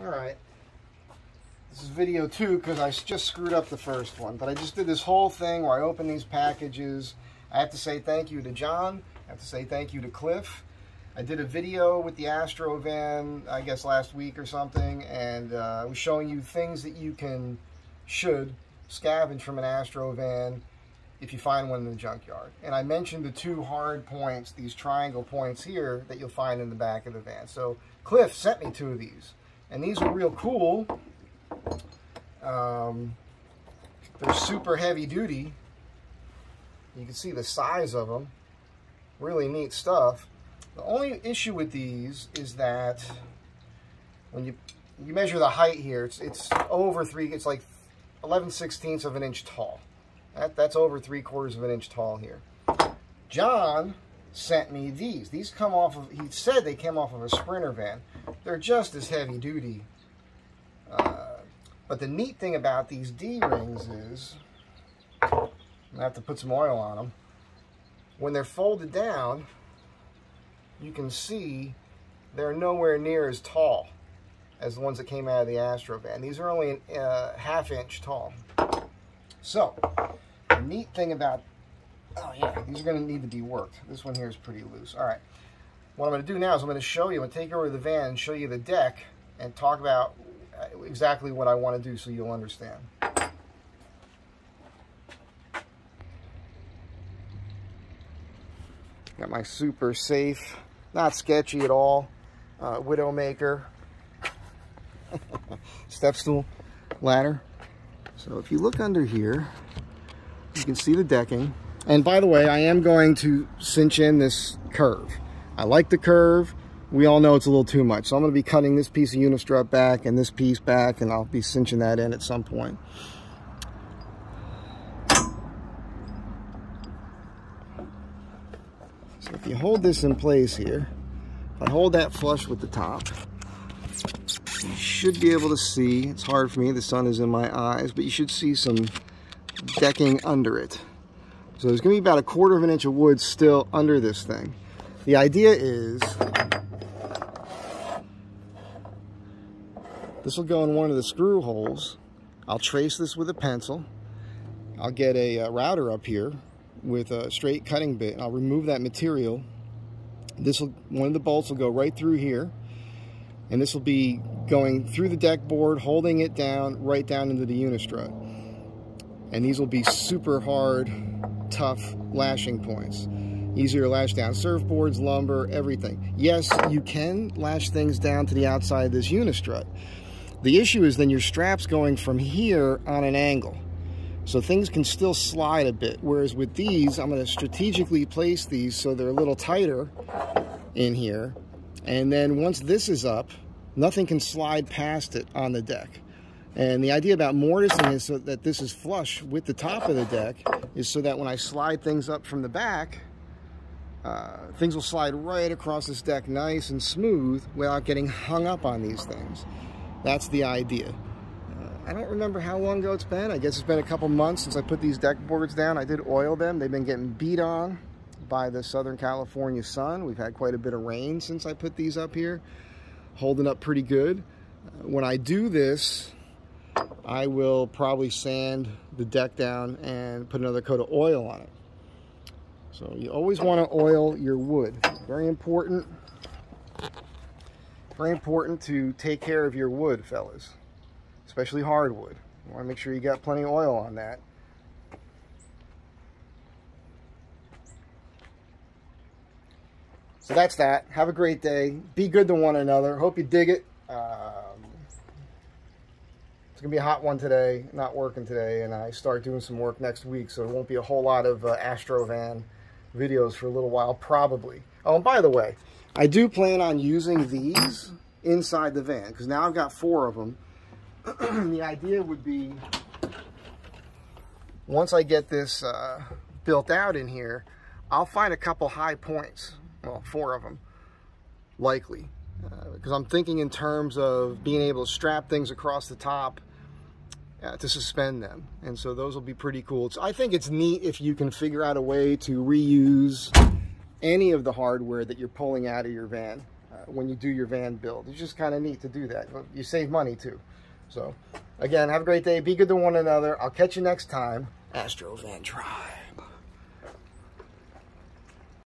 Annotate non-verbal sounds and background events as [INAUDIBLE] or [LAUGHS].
All right. This is video two because I just screwed up the first one. But I just did this whole thing where I open these packages. I have to say thank you to John. I have to say thank you to Cliff. I did a video with the Astro van, I guess last week or something, and uh, I was showing you things that you can, should, scavenge from an Astro van if you find one in the junkyard. And I mentioned the two hard points, these triangle points here, that you'll find in the back of the van. So Cliff sent me two of these. And these are real cool. Um, they're super heavy duty. You can see the size of them. Really neat stuff. The only issue with these is that when you you measure the height here, it's it's over three, it's like 11 sixteenths of an inch tall. That, that's over three quarters of an inch tall here. John sent me these. These come off of, he said they came off of a Sprinter van. They're just as heavy duty. Uh, but the neat thing about these D-rings is, I have to put some oil on them. When they're folded down, you can see they're nowhere near as tall as the ones that came out of the Astro van. These are only a uh, half inch tall. So, the neat thing about, oh yeah, these are going to need to be worked. This one here is pretty loose. All right. What I'm going to do now is I'm going to show you, I'm to take over the van and show you the deck and talk about uh, exactly what I want to do so you'll understand. Got my super safe, not sketchy at all, uh, Widowmaker [LAUGHS] step stool ladder. So if you look under here, you can see the decking. And by the way, I am going to cinch in this curve. I like the curve. We all know it's a little too much. So I'm going to be cutting this piece of unistrut back and this piece back, and I'll be cinching that in at some point. So if you hold this in place here, if I hold that flush with the top, you should be able to see, it's hard for me, the sun is in my eyes, but you should see some decking under it. So there's gonna be about a quarter of an inch of wood still under this thing. The idea is, this will go in one of the screw holes. I'll trace this with a pencil. I'll get a, a router up here with a straight cutting bit. I'll remove that material. This will, one of the bolts will go right through here and this will be going through the deck board, holding it down, right down into the unistrut. And these will be super hard, tough lashing points. Easier to lash down surfboards, lumber, everything. Yes, you can lash things down to the outside of this unistrut. The issue is then your strap's going from here on an angle. So things can still slide a bit. Whereas with these, I'm gonna strategically place these so they're a little tighter in here and then once this is up, nothing can slide past it on the deck. And the idea about mortising is so that this is flush with the top of the deck is so that when I slide things up from the back, uh, things will slide right across this deck nice and smooth without getting hung up on these things. That's the idea. Uh, I don't remember how long ago it's been. I guess it's been a couple months since I put these deck boards down. I did oil them. They've been getting beat on by the Southern California sun. We've had quite a bit of rain since I put these up here, holding up pretty good. Uh, when I do this, I will probably sand the deck down and put another coat of oil on it. So you always want to oil your wood. Very important. Very important to take care of your wood, fellas. Especially hardwood. You want to make sure you got plenty of oil on that. So that's that. Have a great day. Be good to one another. Hope you dig it. Um, to be a hot one today. Not working today. And I start doing some work next week. So it won't be a whole lot of uh, Astrovan videos for a little while, probably. Oh, and by the way, I do plan on using these inside the van. Because now I've got four of them. [CLEARS THROAT] the idea would be, once I get this uh, built out in here, I'll find a couple high points well, four of them, likely. Because uh, I'm thinking in terms of being able to strap things across the top uh, to suspend them. And so those will be pretty cool. So I think it's neat if you can figure out a way to reuse any of the hardware that you're pulling out of your van. uh, when you do your van build. It's just kind of neat to do that. You save money too. So, again, have a great day. Be good to one another. I'll catch you next time. Astro Van Tribe.